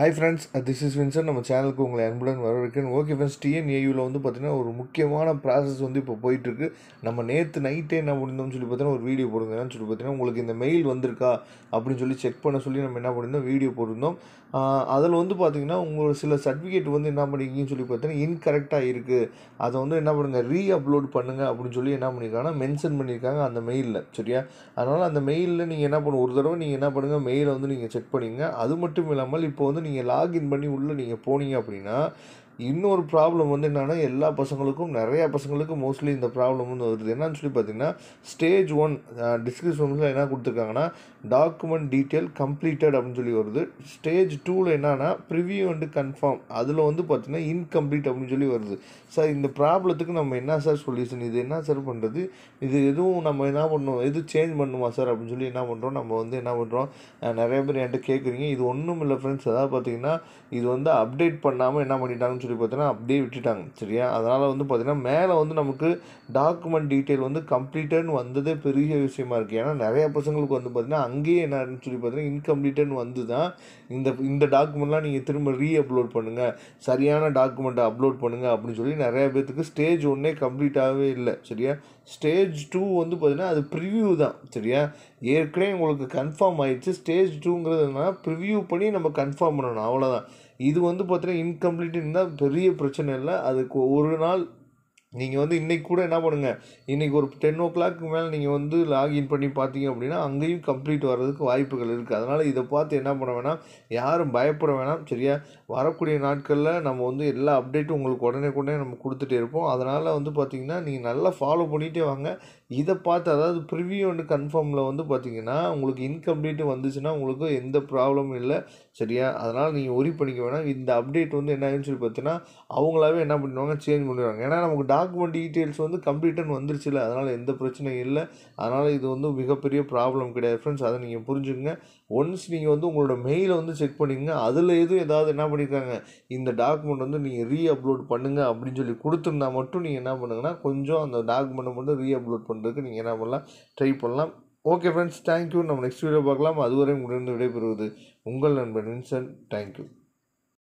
Hi friends this is Vinson நம்ம சேனலுக்கு உங்களை அன்புடன் வரவேற்கிறேன். ஓகே ஃப்ரெண்ட்ஸ் டிஎன்ஏயூவில் வந்து பார்த்தீங்கன்னா ஒரு முக்கியமான ப்ராசஸ் வந்து இப்போ போயிட்டுருக்கு. நம்ம நேற்று நைட்டே என்ன முடிந்தோம்னு சொல்லி பார்த்தீங்கன்னா ஒரு வீடியோ போடுங்கன்னு சொல்லி பார்த்தீங்கன்னா உங்களுக்கு இந்த மெயில் வந்திருக்கா அப்படின்னு சொல்லி செக் பண்ண சொல்லி நம்ம என்ன பண்ணியிருந்தோம் வீடியோ போட்டிருந்தோம். அதில் வந்து பார்த்தீங்கன்னா உங்களோட சில சர்டிஃபிகேட் வந்து என்ன பண்ணிருக்கீங்கன்னு சொல்லி பார்த்தீங்கன்னா இன்கரெக்டாக இருக்குது அதை வந்து என்ன பண்ணுங்கள் ரீ அப்லோட் பண்ணுங்கள் அப்படின்னு சொல்லி என்ன பண்ணியிருக்காங்கன்னா மென்ஷன் பண்ணியிருக்காங்க அந்த மெயிலில் சரியா? அதனால் அந்த மெயிலில் நீங்கள் என்ன பண்ணுவோம் ஒரு தடவை நீங்கள் என்ன பண்ணுங்கள் மெயிலை வந்து நீங்கள் செக் பண்ணிங்க. அது மட்டும் இல்லாமல் இப்போ வந்து நீங்கள் லாகின் பண்ணி உள்ளே நீங்கள் போனீங்க அப்படின்னா இன்னொரு ப்ராப்ளம் வந்து என்னென்னா எல்லா பசங்களுக்கும் நிறையா பசங்களுக்கும் மோஸ்ட்லி இந்த ப்ராப்ளம் வந்து வருது. என்னன்னு சொல்லி பார்த்தீங்கன்னா ஸ்டேஜ் ஒன் டிஸ்கிரிப்ஷனில் என்ன கொடுத்துருக்காங்கன்னா டாக்குமெண்ட் டீட்டெயில் கம்ப்ளீட்டட் அப்படின்னு சொல்லி வருது. ஸ்டேஜ் டூவில் என்னென்னா ப்ரிவியூ அண்டு கன்ஃபார்ம் அதில் வந்து பார்த்தீங்கன்னா இன்கம்ப்ளீட் அப்படின்னு சொல்லி வருது. சார் இந்த ப்ராப்ளத்துக்கு நம்ம என்ன சார் சொல்யூஷன் இது என்ன சார் பண்ணுறது இது எதுவும் நம்ம என்ன பண்ணணும் எது சேஞ்ச் பண்ணுமா சார் அப்படின்னு சொல்லி என்ன பண்ணுறோம் நம்ம வந்து என்ன பண்ணுறோம் நிறைய பேர் என்கிட்ட கேட்குறீங்க இது ஒன்றும் இல்லை ஃப்ரெண்ட்ஸ் அதாவது பார்த்தீங்கன்னா இது வந்து அப்டேட் பண்ணாமல் என்ன பண்ணிட்டாங்கன்னு சொல்லி பார்த்தீங்கன்னா அப்படியே விட்டுட்டாங்க. சரியா? அதனால் வந்து பார்த்திங்கன்னா மேலே வந்து நமக்கு டாக்குமெண்ட் டீட்டெயில் வந்து கம்ப்ளீட்டட்னு வந்ததே பெரிய விஷயமா இருக்குது ஏன்னா நிறைய பசங்களுக்கு வந்து பார்த்திங்கன்னா அங்கேயே என்னன்னு சொல்லி பார்த்தீங்கன்னா இன்கம்ப்ளீட்டட்னு வந்து தான் இந்த இந்த டாக்குமெண்ட்லாம் நீங்கள் திரும்ப ரீ அப்லோட் பண்ணுங்கள் சரியான டாக்குமெண்ட்டை அப்லோட் பண்ணுங்கள் அப்படின்னு சொல்லி நிறைய பேர்த்துக்கு ஸ்டேஜ் ஒன்றே கம்ப்ளீட்டாகவே இல்லை. சரியா? ஸ்டேஜ் டூ வந்து பார்த்திங்கன்னா அது ப்ரிவ்யூ தான். சரியா? ஏற்கனவே உங்களுக்கு கன்ஃபார்ம் ஆயிடுச்சு. ஸ்டேஜ் டூங்கிறது என்னன்னா ப்ரிவ்யூ பண்ணி நம்ம கன்ஃபார்ம் பண்ணணும். அவ்வளோதான் இது வந்து பார்த்தீங்கன்னா இன்கம்ப்ளீட் இருந்தால் பெரிய பிரச்சனை இல்லை. அதுக்கு ஒரு நாள் நீங்கள் வந்து இன்றைக்கி கூட என்ன பண்ணுங்கள் இன்றைக்கி ஒரு டென் ஓ கிளாக்கு மேலே நீங்கள் வந்து லாகின் பண்ணி பார்த்தீங்க அப்படின்னா அங்கேயும் கம்ப்ளீட் வர்றதுக்கு வாய்ப்புகள் இருக்குது அதனால் இதை பார்த்து என்ன பண்ண வேணாம்? யாரும் பயப்பட வேணாம். சரியா? வரக்கூடிய நாட்களில் நம்ம வந்து எல்லா அப்டேட்டும் உங்களுக்கு உடனே உடனே நம்ம கொடுத்துட்டே இருப்போம். அதனால் வந்து பார்த்திங்கன்னா நீங்கள் நல்லா ஃபாலோ பண்ணிகிட்டே வாங்க. இதை பார்த்து அதாவது ப்ரிவியூ அண்டு கன்ஃபார்மில் வந்து பார்த்திங்கன்னா உங்களுக்கு இன்கம்ப்ளீட் வந்துச்சுன்னா உங்களுக்கு எந்த ப்ராப்ளமும் இல்லை. சரியா? அதனால் நீங்கள் ஒரி பண்ணிக்க வேணாம். இந்த அப்டேட் வந்து என்ன ஆகுன்னு சொல்லி பார்த்தீங்கன்னா அவங்களாவே என்ன பண்ணுவாங்க சேஞ்ச் பண்ணிடுவாங்க. ஏன்னா நமக்கு டாக்குமெண்ட் டீட்டெயில்ஸ் வந்து கம்ப்ளீட்னு வந்துருச்சுல அதனால் எந்த பிரச்சனையும் இல்லை. அதனால் இது வந்து மிகப்பெரிய ப்ராப்ளம் கிடையாது. ஃப்ரெண்ட்ஸ் அதை நீங்கள் புரிஞ்சுக்கங்க. ஒன்ஸ் நீங்கள் வந்து உங்களோட மெயிலை வந்து செக் பண்ணிங்க அதில் எதுவும் ஏதாவது என்ன பண்ணியிருக்காங்க இந்த டாக்குமெண்ட் வந்து நீங்கள் ரீ அப்லோட் பண்ணுங்கள் அப்படின்னு சொல்லி கொடுத்துருந்தா மட்டும் நீங்கள் என்ன பண்ணுங்கன்னா கொஞ்சம் அந்த டாக்குமெண்ட்டை மட்டும் ரீ அப்லோட் பண்ணுறதுக்கு நீங்கள் என்ன பண்ணலாம்? ட்ரை பண்ணலாம். ஓகே ஃப்ரெண்ட்ஸ் தேங்க்யூ நம்ம நெக்ஸ்ட் வீடியோ பார்க்கலாம். அதுவரை உங்களிடம் விடைபெறுவது உங்கள் நண்பன் வின்சன் தேங்க்யூ